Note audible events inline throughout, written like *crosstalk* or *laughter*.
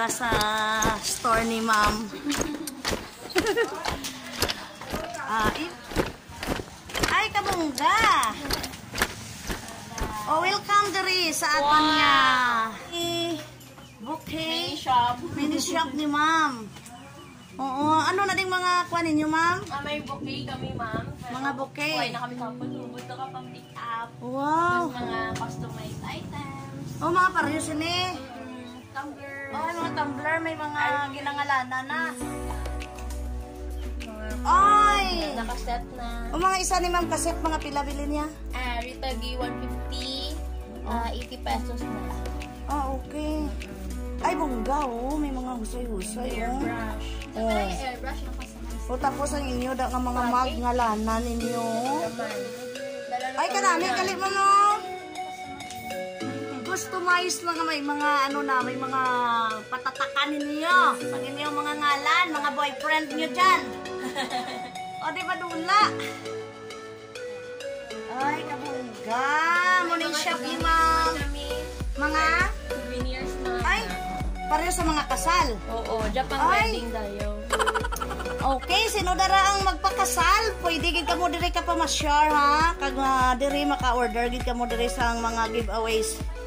sila sa store ni ma'am. *laughs* i- Ay, kabungga! Oh, welcome diri sa aton Wow. nga. Eh, bouquet. shop. Mini shop ni ma'am. Oo, ano na ding mga kuha ninyo, ma'am? Ah, may bouquet kami, ma'am. Mga bouquet. Kuhay na kami kapon. Tubod na ka pang pick up. Wow. Tapos mga customized items. Oh, mga pareho sini. Mm, tumbler. Oh, mga tumbler, may mga ginangalanan na. Ay! Nakaset na. O mga isa ni Ma'am Kaset, mga pilabili niya? Ah, Ritagi 150. Ah, 80 pesos na. Ah, okay. Ay, bongga, oh. May mga husay-husay, oh. Airbrush. Oh. Ay, airbrush na customize. O tapos ang inyo, da nga mga mag nga lana ninyo. Dala Ay, kanami, galit mo, no? Customized mga may mga ano na, may mga patatakan ninyo. Pag inyo mga ngalan, mga boyfriend nyo dyan. *laughs* o, di ba dula? Ay, kabungga. Morning shop ni ma'am. Mga, souvenirs na. ay, pareho sa mga kasal. Oo, Japan Ay. wedding tayo. Okay, sino dara ang magpakasal? Pwede gid ka mo diri ka pa ma-share ha. Kag uh, diri maka-order gid ka mo diri sa mga giveaways.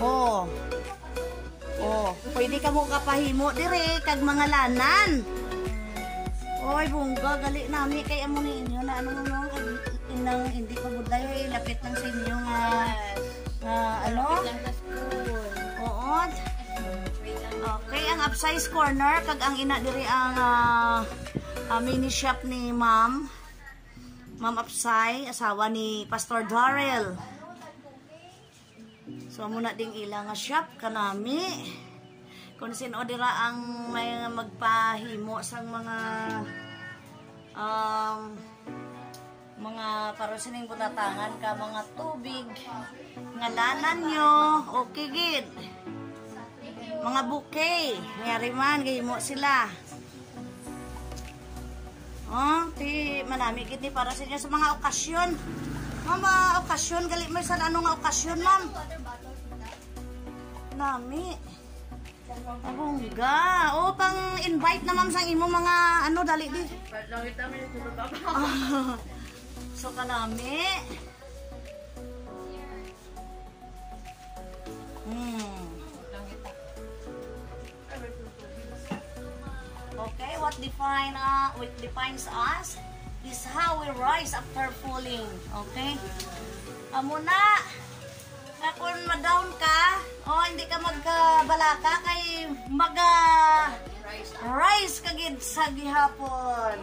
Oh. Oh, pwede ka mo kapahimo diri kag mga lanan. Oy, bungga gali nami kay amo ni inyo na ano no kag inang hindi pa buday eh, lapit lang sa inyo nga nga ano? Oo. Okay, ang upsize corner kag ang ina diri ang ah, ah, mini shop ni Ma'am. Ma'am Upsay, asawa ni Pastor Darrell. So muna ding ila nga shop kanami. Kung sino dira ang may magpahimo sang mga um, mga para sining butatangan ka mga tubig ngalanan nyo okay gid mga bouquet. Mayari man, gahimo sila. Oh, ti manami gid ni para sa inyo sa mga okasyon. Mama, okasyon gali mo sa ano nga okasyon, ma'am? Nami. Abungga. Oh, pang invite na ma'am sang imo mga ano dali di. Langit namin yung tulog so kanami. Hmm. Okay, what define uh, what defines us is how we rise after falling. Okay? Amo na. Kung ma-down o ka magkabalaka kay maga rise ka gid sa gihapon.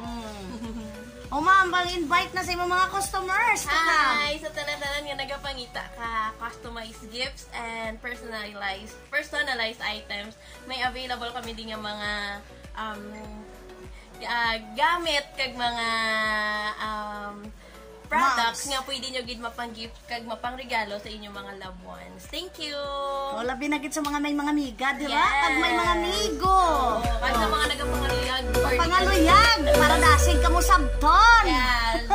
Hmm. *laughs* O ma'am, bang invite na sa imong mga customers. Hi! Sa tanan-tanan nga nagapangita ka, customized gifts and personalized personalized items. May available kami din nga mga um, ah, gamit kag mga um, products nga pwede nyo gid mapang-gift kag mapang-regalo sa inyong mga loved ones. Thank you! O, labi na gid sa mga may mga miga, di ba? Yes. Pag may mga migo. Oh, kahit sa mga nagapangaluyag for Pangaluyag, para dasig ka mo sabton. Yes! *laughs*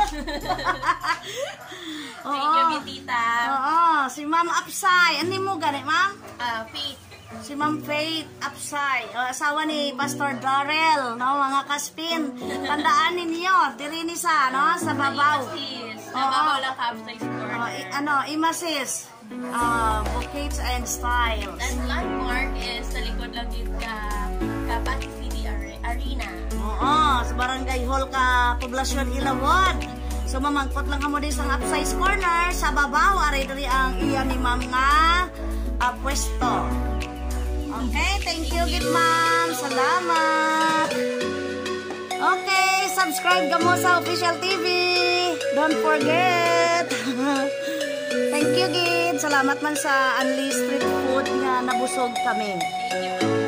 *laughs* Thank you, Oo. Bitita. Oo, si Ma'am Apsay. Ano mo gani, Ma'am? Ah, Faith. Si Ma'am Faith Apsay. O, asawa ni Pastor Darrell, no? Mga kaspin. Tandaan ninyo, diri ni sa, no? Sa babaw. Imasis. Oo. Nababaw lang ka upstairs O, corner. i- ano, Imasis. Uh, bouquets and styles. And landmark is sa likod lang dito ka Kapati City Are- Arena. Oo, sa barangay hall ka, poblasyon Ilawod. So mamangkot lang kamo din sa upsize corner sa babaw ari diri ang iya ni ma'am nga ah, pwesto. Okay, thank you gid ma'am. Salamat. Subscribe ka sa official TV. Don't forget. *laughs* thank you gid. Salamat man sa Unli Street Food nga nabusog kami. Thank you.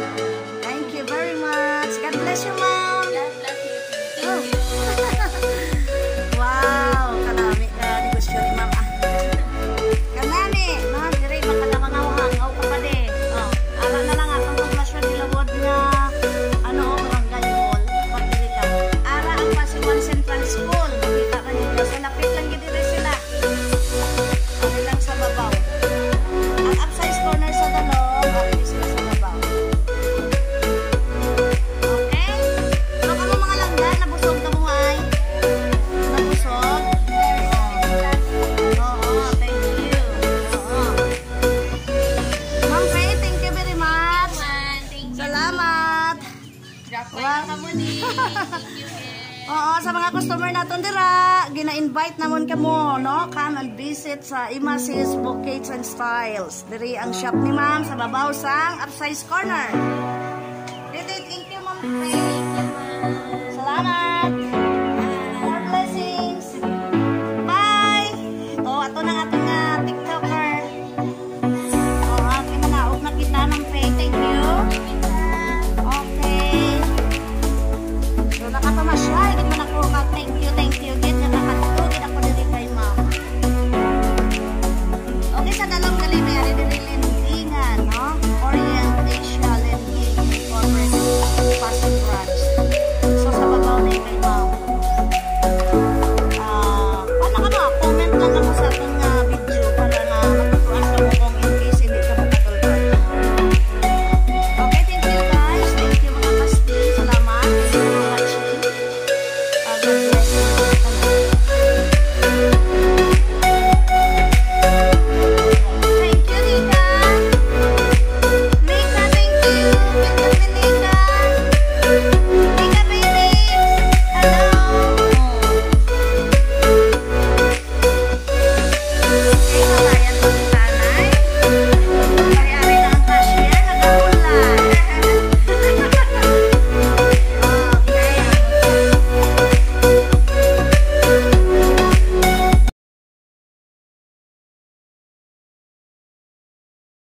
Oo, sa mga customer naton dira, gina-invite namon kamo, no? Come and visit sa Imasis Bouquets and Styles. Diri ang shop ni Ma'am sa Babaw sang Upsize Corner. Dito, thank you, Ma'am.